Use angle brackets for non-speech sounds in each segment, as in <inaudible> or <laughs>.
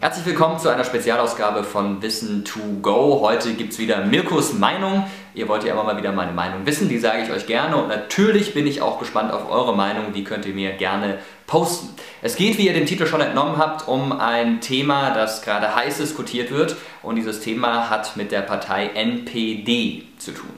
Herzlich willkommen zu einer Spezialausgabe von Wissen to Go. Heute gibt es wieder Mirkus Meinung. Ihr wollt ja immer mal wieder meine Meinung wissen, die sage ich euch gerne und natürlich bin ich auch gespannt auf eure Meinung, die könnt ihr mir gerne posten. Es geht, wie ihr dem Titel schon entnommen habt, um ein Thema, das gerade heiß diskutiert wird und dieses Thema hat mit der Partei NPD zu tun.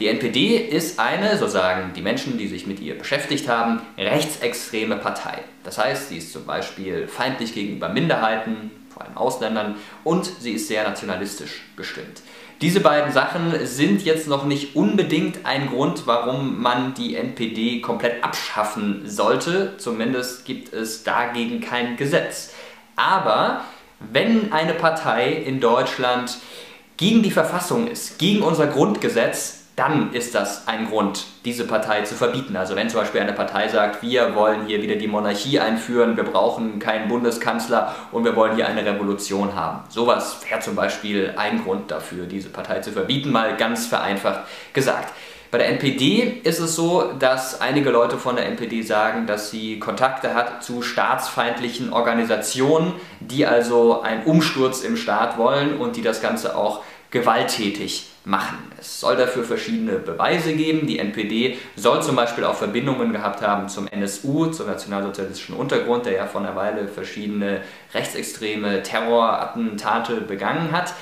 Die NPD ist eine, so sagen die Menschen, die sich mit ihr beschäftigt haben, rechtsextreme Partei. Das heißt, sie ist zum Beispiel feindlich gegenüber Minderheiten, vor allem Ausländern, und sie ist sehr nationalistisch gestimmt. Diese beiden Sachen sind jetzt noch nicht unbedingt ein Grund, warum man die NPD komplett abschaffen sollte. Zumindest gibt es dagegen kein Gesetz. Aber wenn eine Partei in Deutschland gegen die Verfassung ist, gegen unser Grundgesetz, dann ist das ein Grund, diese Partei zu verbieten. Also wenn zum Beispiel eine Partei sagt, wir wollen hier wieder die Monarchie einführen, wir brauchen keinen Bundeskanzler und wir wollen hier eine Revolution haben. Sowas wäre zum Beispiel ein Grund dafür, diese Partei zu verbieten, mal ganz vereinfacht gesagt. Bei der NPD ist es so, dass einige Leute von der NPD sagen, dass sie Kontakte hat zu staatsfeindlichen Organisationen, die also einen Umsturz im Staat wollen und die das Ganze auch gewalttätig machen. Es soll dafür verschiedene Beweise geben. Die NPD soll zum Beispiel auch Verbindungen gehabt haben zum NSU, zum nationalsozialistischen Untergrund, der ja vor einer Weile verschiedene rechtsextreme Terrorattentate begangen hat.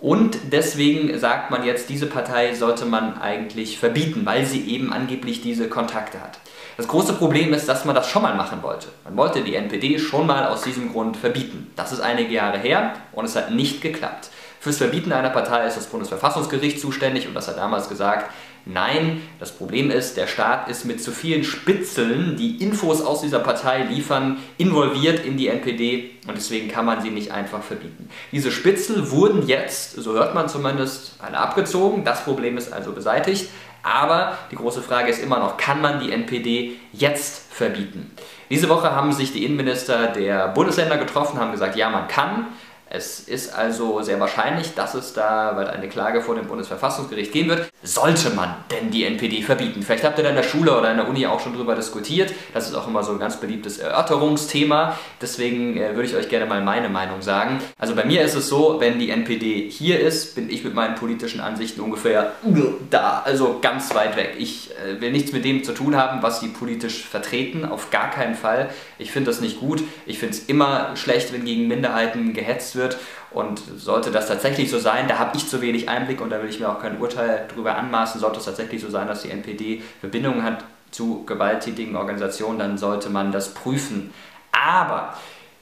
Und deswegen sagt man jetzt, diese Partei sollte man eigentlich verbieten, weil sie eben angeblich diese Kontakte hat. Das große Problem ist, dass man das schon mal machen wollte. Man wollte die NPD schon mal aus diesem Grund verbieten. Das ist einige Jahre her und es hat nicht geklappt. Fürs Verbieten einer Partei ist das Bundesverfassungsgericht zuständig und das hat damals gesagt, nein, das Problem ist, der Staat ist mit zu vielen Spitzeln, die Infos aus dieser Partei liefern, involviert in die NPD und deswegen kann man sie nicht einfach verbieten. Diese Spitzel wurden jetzt, so hört man zumindest, alle abgezogen, das Problem ist also beseitigt, aber die große Frage ist immer noch, kann man die NPD jetzt verbieten? Diese Woche haben sich die Innenminister der Bundesländer getroffen, haben gesagt, ja, man kann. Es ist also sehr wahrscheinlich, dass es da weil eine Klage vor dem Bundesverfassungsgericht gehen wird. Sollte man denn die NPD verbieten? Vielleicht habt ihr da in der Schule oder in der Uni auch schon drüber diskutiert. Das ist auch immer so ein ganz beliebtes Erörterungsthema. Deswegen äh, würde ich euch gerne mal meine Meinung sagen. Also bei mir ist es so, wenn die NPD hier ist, bin ich mit meinen politischen Ansichten ungefähr da, also ganz weit weg. Ich äh, will nichts mit dem zu tun haben, was sie politisch vertreten, auf gar keinen Fall. Ich finde das nicht gut. Ich finde es immer schlecht, wenn gegen Minderheiten gehetzt wird wird. Und sollte das tatsächlich so sein, da habe ich zu wenig Einblick und da will ich mir auch kein Urteil darüber anmaßen, sollte es tatsächlich so sein, dass die NPD Verbindungen hat zu gewalttätigen Organisationen, dann sollte man das prüfen. Aber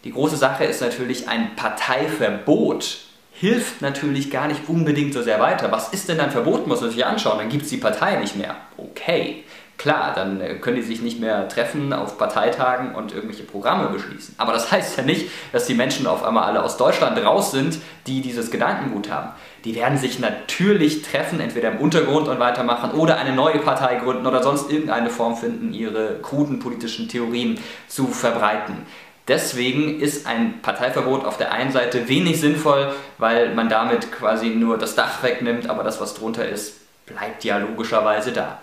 die große Sache ist natürlich, ein Parteiverbot hilft natürlich gar nicht unbedingt so sehr weiter. Was ist denn dann verboten, muss man sich anschauen, dann gibt es die Partei nicht mehr. Okay, Klar, dann äh, können die sich nicht mehr treffen auf Parteitagen und irgendwelche Programme beschließen. Aber das <laughs> heißt ja nicht, dass die Menschen auf einmal alle aus Deutschland raus sind, die dieses Gedankengut haben. Die werden sich natürlich treffen, entweder im Untergrund und weitermachen oder eine neue Partei gründen oder sonst irgendeine Form finden, ihre kruden politischen Theorien zu verbreiten. Deswegen ist ein Parteiverbot auf der einen Seite wenig sinnvoll, weil man damit quasi nur das Dach wegnimmt, aber das, was drunter ist, bleibt ja logischerweise da.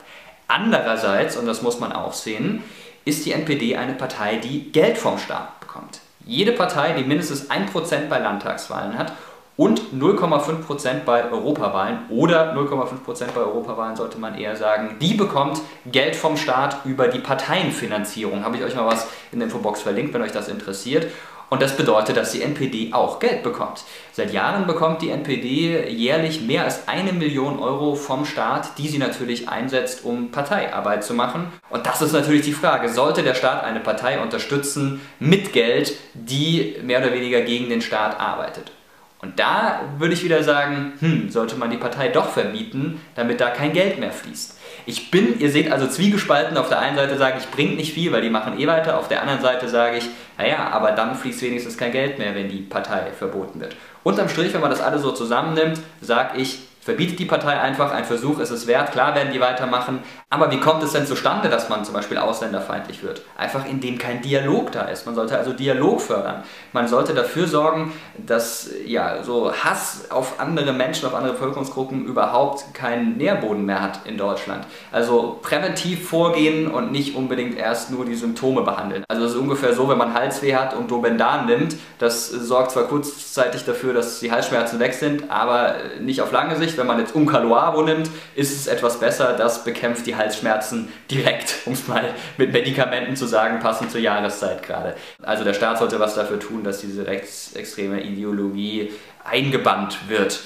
Andererseits, und das muss man auch sehen, ist die NPD eine Partei, die Geld vom Staat bekommt. Jede Partei, die mindestens 1% bei Landtagswahlen hat und 0,5% bei Europawahlen oder 0,5% bei Europawahlen sollte man eher sagen, die bekommt Geld vom Staat über die Parteienfinanzierung. Habe ich euch mal was in der Infobox verlinkt, wenn euch das interessiert. Und das bedeutet, dass die NPD auch Geld bekommt. Seit Jahren bekommt die NPD jährlich mehr als eine Million Euro vom Staat, die sie natürlich einsetzt, um Parteiarbeit zu machen. Und das ist natürlich die Frage, sollte der Staat eine Partei unterstützen mit Geld, die mehr oder weniger gegen den Staat arbeitet? Und da würde ich wieder sagen, hm, sollte man die Partei doch verbieten, damit da kein Geld mehr fließt. Ich bin, ihr seht also zwiegespalten, auf der einen Seite sage ich, bringt nicht viel, weil die machen eh weiter, auf der anderen Seite sage ich, naja, aber dann fließt wenigstens kein Geld mehr, wenn die Partei verboten wird. Unterm Strich, wenn man das alles so zusammennimmt, sage ich, verbietet die Partei einfach, ein Versuch ist es wert, klar werden die weitermachen, aber wie kommt es denn zustande, dass man zum Beispiel ausländerfeindlich wird? Einfach indem kein Dialog da ist. Man sollte also Dialog fördern. Man sollte dafür sorgen, dass ja, so Hass auf andere Menschen, auf andere Bevölkerungsgruppen überhaupt keinen Nährboden mehr hat in Deutschland. Also präventiv vorgehen und nicht unbedingt erst nur die Symptome behandeln. Also es ist ungefähr so, wenn man Halsweh hat und Dobendan nimmt, das sorgt zwar kurzzeitig dafür, dass die Halsschmerzen weg sind, aber nicht auf lange Sicht. Wenn man jetzt Umkaluabo nimmt, ist es etwas besser. Das bekämpft die Halsschmerzen direkt, <laughs> um es mal mit Medikamenten zu sagen, passend zur Jahreszeit gerade. Also der Staat sollte was dafür tun, dass diese rechtsextreme Ideologie eingebannt wird.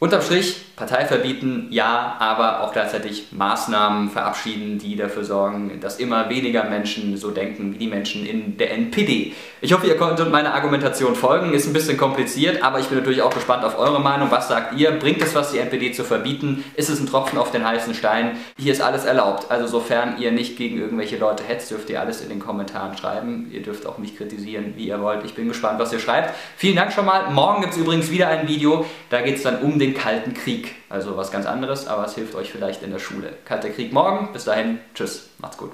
Unterm Strich, Partei verbieten, ja, aber auch gleichzeitig Maßnahmen verabschieden, die dafür sorgen, dass immer weniger Menschen so denken wie die Menschen in der NPD. Ich hoffe, ihr konntet meiner Argumentation folgen. Ist ein bisschen kompliziert, aber ich bin natürlich auch gespannt auf eure Meinung. Was sagt ihr? Bringt es was, die NPD zu verbieten? Ist es ein Tropfen auf den heißen Stein? Hier ist alles erlaubt. Also sofern ihr nicht gegen irgendwelche Leute hetzt, dürft ihr alles in den Kommentaren schreiben. Ihr dürft auch mich kritisieren, wie ihr wollt. Ich bin gespannt, was ihr schreibt. Vielen Dank schon mal. Morgen gibt es übrigens wieder ein Video. Da geht es dann um den Kalten Krieg. Also was ganz anderes, aber es hilft euch vielleicht in der Schule. Kalter Krieg morgen. Bis dahin. Tschüss. Macht's gut.